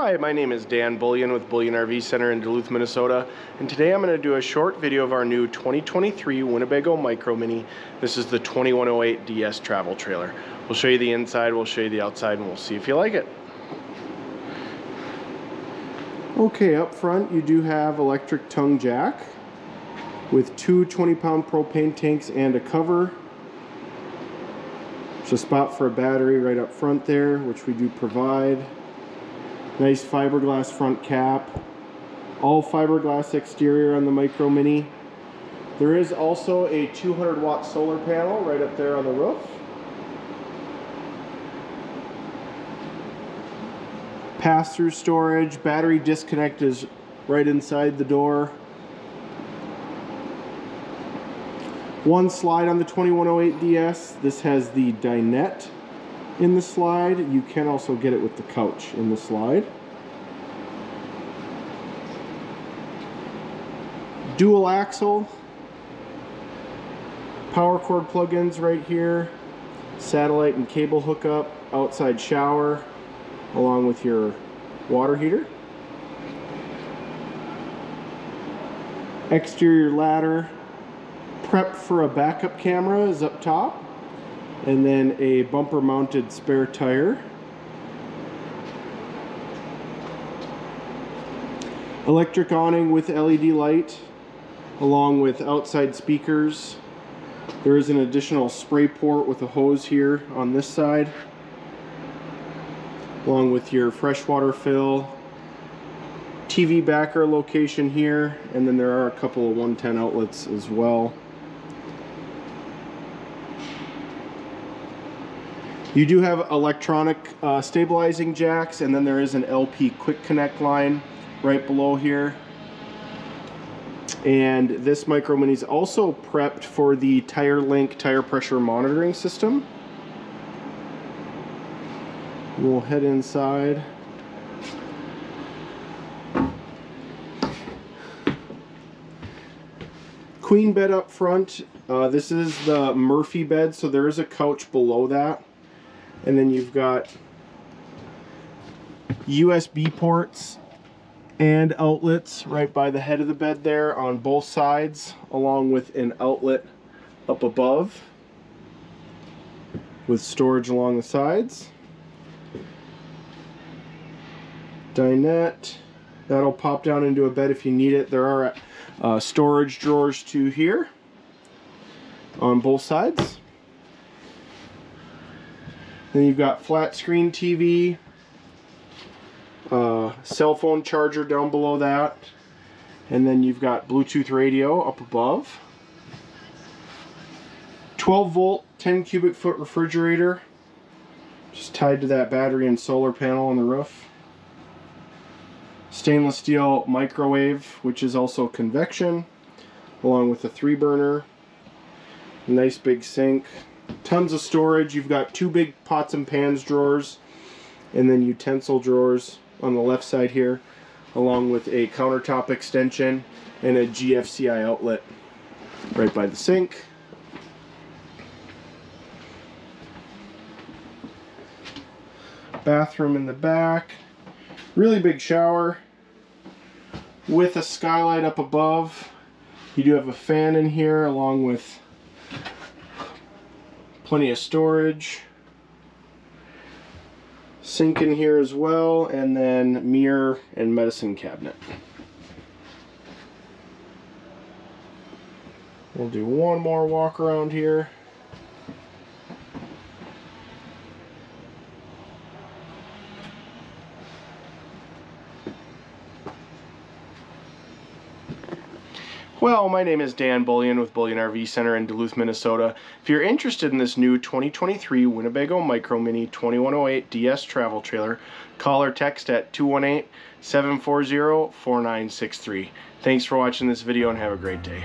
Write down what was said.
Hi, my name is Dan Bullyan with Bullyan RV Center in Duluth, Minnesota, and today I'm going to do a short video of our new 2023 Winnebago Micro Minnie. This is the 2108 DS travel trailer. We'll show you the inside, we'll show you the outside, and we'll see if you like it. Okay, up front you do have electric tongue jack with two 20 pound propane tanks and a cover. There's a spot for a battery right up front there, which we do provide. Nice fiberglass front cap. All fiberglass exterior on the Micro Minnie. There is also a 200 watt solar panel right up there on the roof. Pass-through storage, battery disconnect is right inside the door. One slide on the 2108 DS. This has the dinette in the slide. You can also get it with the couch in the slide. Dual axle. Power cord plugins right here. Satellite and cable hookup. Outside shower along with your water heater. Exterior ladder. Prep for a backup camera is up top and then a bumper mounted spare tire. Electric awning with LED light along with outside speakers. There is an additional spray port with a hose here on this side along with your freshwater fill TV backer location here and then there are a couple of 110 outlets as well. You do have electronic uh, stabilizing jacks and then there is an LP quick connect line right below here. And this Micro Minnie is also prepped for the TireLinc tire pressure monitoring system. We'll head inside. Queen bed up front. Uh, this is the Murphy bed, so there is a couch below that and then you've got USB ports and outlets right by the head of the bed there on both sides along with an outlet up above with storage along the sides. Dinette that'll pop down into a bed if you need it. There are uh, storage drawers too here on both sides then you've got flat screen TV, uh, cell phone charger down below that, and then you've got Bluetooth radio up above. 12 volt, 10 cubic foot refrigerator, just tied to that battery and solar panel on the roof. Stainless steel microwave, which is also convection, along with a three burner. Nice big sink, tons of storage. You've got two big pots and pans drawers and then utensil drawers on the left side here along with a countertop extension and a GFCI outlet right by the sink. Bathroom in the back. Really big shower with a skylight up above. You do have a fan in here along with plenty of storage. Sink in here as well and then mirror and medicine cabinet. We'll do one more walk around here Well, my name is Dan Bullyan with Bullyan RV Center in Duluth, Minnesota. If you're interested in this new 2023 Winnebago Micro Minnie 2108 DS travel trailer, call or text at 218-740-4963. Thanks for watching this video and have a great day.